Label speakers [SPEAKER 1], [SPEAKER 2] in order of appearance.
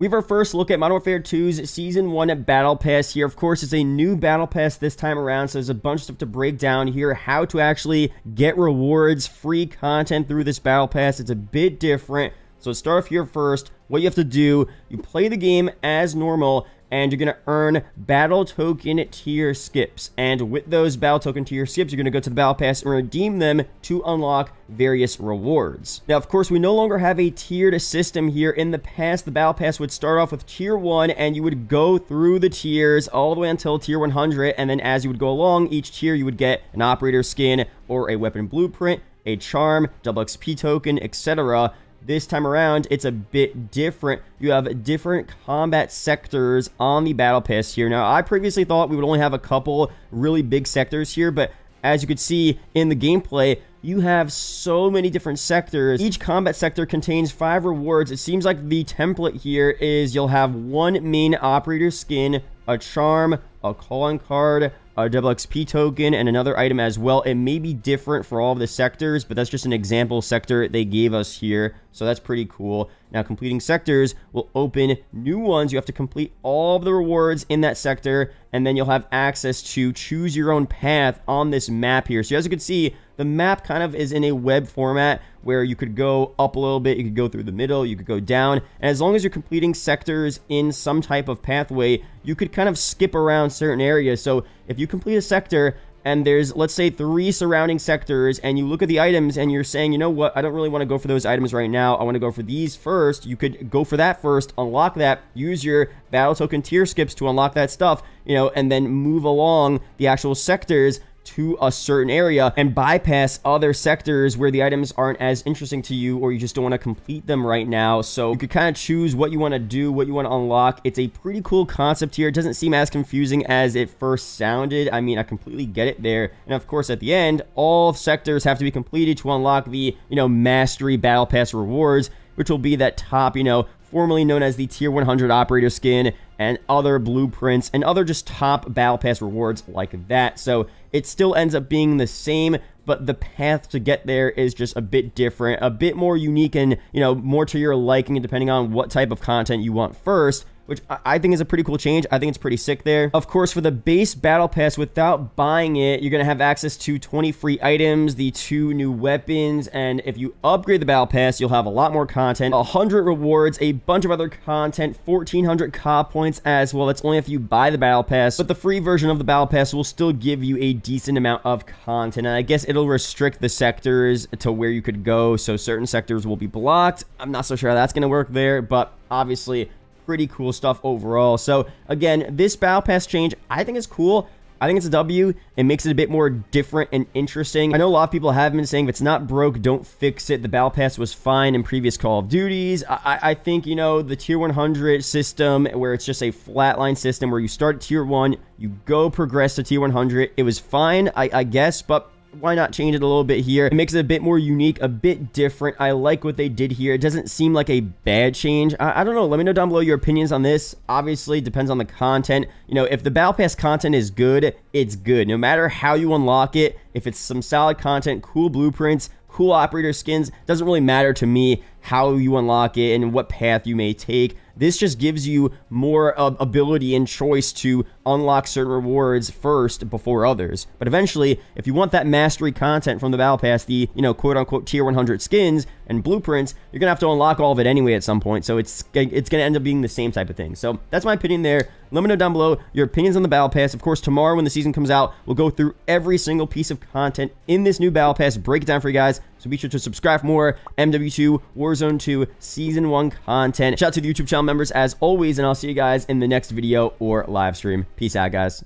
[SPEAKER 1] We have our first look at Modern Warfare 2's Season 1 Battle Pass here. Of course, it's a new Battle Pass this time around, so there's a bunch of stuff to break down here. How to actually get rewards, free content through this Battle Pass. It's a bit different. So start off here first. What you have to do, you play the game as normal, and you're going to earn battle token tier skips. And with those battle token tier skips, you're going to go to the battle pass and redeem them to unlock various rewards. Now, of course, we no longer have a tiered system here. In the past, the battle pass would start off with tier 1, and you would go through the tiers all the way until tier 100, and then as you would go along, each tier you would get an operator skin or a weapon blueprint, a charm, double XP token, etc. This time around, it's a bit different. You have different combat sectors on the Battle Pass here. Now, I previously thought we would only have a couple really big sectors here, but as you could see in the gameplay, you have so many different sectors. Each combat sector contains five rewards. It seems like the template here is you'll have one main operator skin, a charm, a calling card, a double XP token, and another item as well. It may be different for all of the sectors, but that's just an example sector they gave us here. So that's pretty cool. Now, completing sectors will open new ones. You have to complete all of the rewards in that sector, and then you'll have access to choose your own path on this map here. So as you can see, the map kind of is in a web format where you could go up a little bit, you could go through the middle, you could go down, and as long as you're completing sectors in some type of pathway, you could kind of skip around certain areas. So if you complete a sector and there's, let's say, three surrounding sectors, and you look at the items and you're saying, you know what, I don't really want to go for those items right now. I want to go for these first. You could go for that first, unlock that, use your battle token tier skips to unlock that stuff, you know, and then move along the actual sectors to a certain area and bypass other sectors where the items aren't as interesting to you or you just don't want to complete them right now. So you could kind of choose what you want to do, what you want to unlock. It's a pretty cool concept here. It doesn't seem as confusing as it first sounded. I mean, I completely get it there. And of course, at the end, all sectors have to be completed to unlock the, you know, Mastery Battle Pass rewards, which will be that top, you know, formerly known as the Tier 100 Operator skin, and other blueprints, and other just top Battle Pass rewards like that. So it still ends up being the same, but the path to get there is just a bit different, a bit more unique, and, you know, more to your liking, depending on what type of content you want first which I think is a pretty cool change. I think it's pretty sick there. Of course, for the base battle pass, without buying it, you're going to have access to 20 free items, the two new weapons, and if you upgrade the battle pass, you'll have a lot more content, 100 rewards, a bunch of other content, 1400 COD points as well. That's only if you buy the battle pass, but the free version of the battle pass will still give you a decent amount of content, and I guess it'll restrict the sectors to where you could go, so certain sectors will be blocked. I'm not so sure how that's going to work there, but obviously pretty cool stuff overall. So again, this Battle Pass change, I think is cool. I think it's a W. It makes it a bit more different and interesting. I know a lot of people have been saying if it's not broke, don't fix it. The Battle Pass was fine in previous Call of Duties. I, I think, you know, the Tier 100 system where it's just a flatline system where you start Tier 1, you go progress to Tier 100. It was fine, I, I guess, but why not change it a little bit here? It makes it a bit more unique, a bit different. I like what they did here. It doesn't seem like a bad change. I, I don't know. Let me know down below your opinions on this. Obviously, depends on the content. You know, if the Battle Pass content is good, it's good. No matter how you unlock it, if it's some solid content, cool blueprints, cool operator skins, doesn't really matter to me how you unlock it and what path you may take. This just gives you more uh, ability and choice to unlock certain rewards first before others. But eventually, if you want that mastery content from the Battle Pass, the, you know, quote-unquote tier 100 skins and blueprints, you're to have to unlock all of it anyway at some point. So it's, it's to end up being the same type of thing. So that's my opinion there. Let me know down below your opinions on the Battle Pass. Of course, tomorrow when the season comes out, we'll go through every single piece of content in this new Battle Pass, break it down for you guys. So be sure to subscribe for more MW2 Warzone 2 Season 1 content. Shout out to the YouTube channel members as always, and I'll see you guys in the next video or live stream. Peace out, guys.